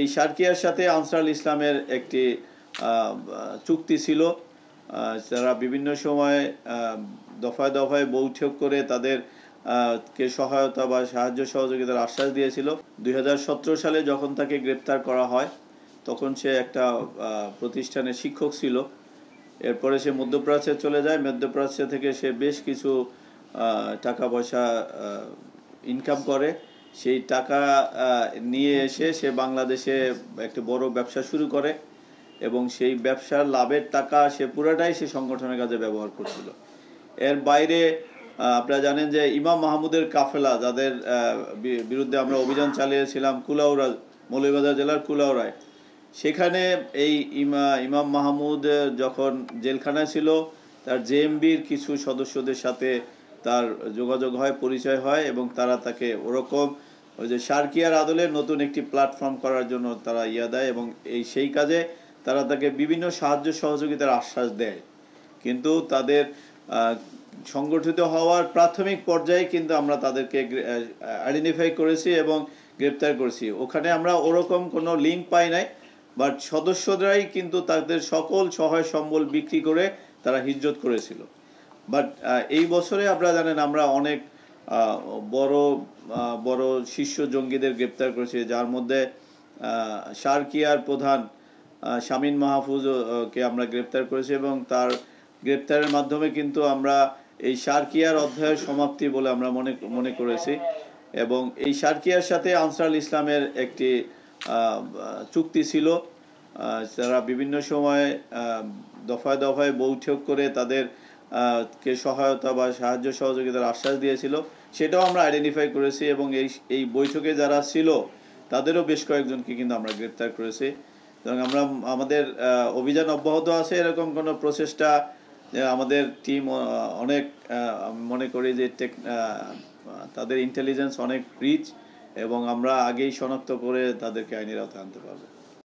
এই সার্কিয়ার সাথে আনসারুল ইসলামের একটি চুক্তি ছিল। যারা বিভিন্ন সময় দফায় দফায় বৈঠক করে তাদের কে সহায়তা বা সাহায্য সহযোগিতার আশ্বাস দিয়েছিল। দুই হাজার সতেরো সালে যখন তাকে গ্রেপ্তার করা হয় তখন সে একটা আহ, প্রতিষ্ঠানের শিক্ষক ছিল। এরপরে সে মধ্যপ্রাচ্যে চলে যায়। মধ্যপ্রাচ্য থেকে সে বেশ কিছু টাকা পয়সা ইনকাম করে। সেই টাকা নিয়ে এসে সে বাংলাদেশে একটা বড় ব্যবসা শুরু করে এবং সেই ব্যবসার লাভের টাকা সে পুরোটাই সে সংগঠনের কাজে ব্যবহার করছিল। এর বাইরে আপনারা জানেন যে ইমাম মাহমুদের কাফেলা, যাদের বিরুদ্ধে আমরা অভিযান চালিয়েছিলাম কুলাউড়া, মৌলভীবাজার জেলার কুলাউড়ায়, সেখানে এই ইমা, ইমাম মাহমুদ যখন জেলখানায় ছিল, তার জেএমবির কিছু সদস্যদের সাথে তার যোগাযোগ হয়, পরিচয় হয় এবং তারা তাকে ওরকম ওই যে সার্কিয়ার আদলে নতুন একটি প্ল্যাটফর্ম করার জন্য তারা ইয়া দেয় এবং এই সেই কাজে তারা তাকে বিভিন্ন সাহায্য সহযোগিতার আশ্বাস দেয়। কিন্তু তাদের সংগঠিত হওয়ার প্রাথমিক পর্যায়ে কিন্তু আমরা তাদেরকে আইডেন্টিফাই করেছি এবং গ্রেপ্তার করেছি। ওখানে আমরা ওরকম কোনো লিঙ্ক পাই নাই বাট সদস্যরাই কিন্তু তাদের সকল সহায় সম্বল বিক্রি করে তারা হিজ্জত করেছিল। বাট এই বছরে আপনারা জানেন আমরা অনেক বড় বড় শীর্ষ জঙ্গিদের গ্রেপ্তার করেছি। যার মধ্যে আহ, সার্কিয়ার প্রধান শামীন মাহফুজ কে আমরা গ্রেপ্তার করেছি এবং তার গ্রেপ্তারের মাধ্যমে কিন্তু আমরা এই সার্কিয়ার অধ্যায়ের সমাপ্তি বলে আমরা মনে মনে করেছি। এবং এই সার্কিয়ার সাথে আনসারুল ইসলামের একটি চুক্তি ছিল। যারা বিভিন্ন সময় দফায় দফায় বৈঠক করে তাদের কে সহায়তা বা সাহায্য সহযোগিতার আশ্বাস দিয়েছিল, সেটাও আমরা আইডেন্টিফাই করেছি এবং এই এই বৈঠকে যারা ছিল, তাদেরও বেশ কয়েকজনকে কিন্তু আমরা গ্রেপ্তার করেছি। এবং আমরা, আমাদের অভিযান অব্যাহত আছে এরকম কোনো প্রচেষ্টা আমাদের টিম অনেক মনে করি যে টেক তাদের ইন্টেলিজেন্স অনেক রিচ এবং আমরা আগেই শনাক্ত করে তাদেরকে আইনের আওতায় আনতে পারব।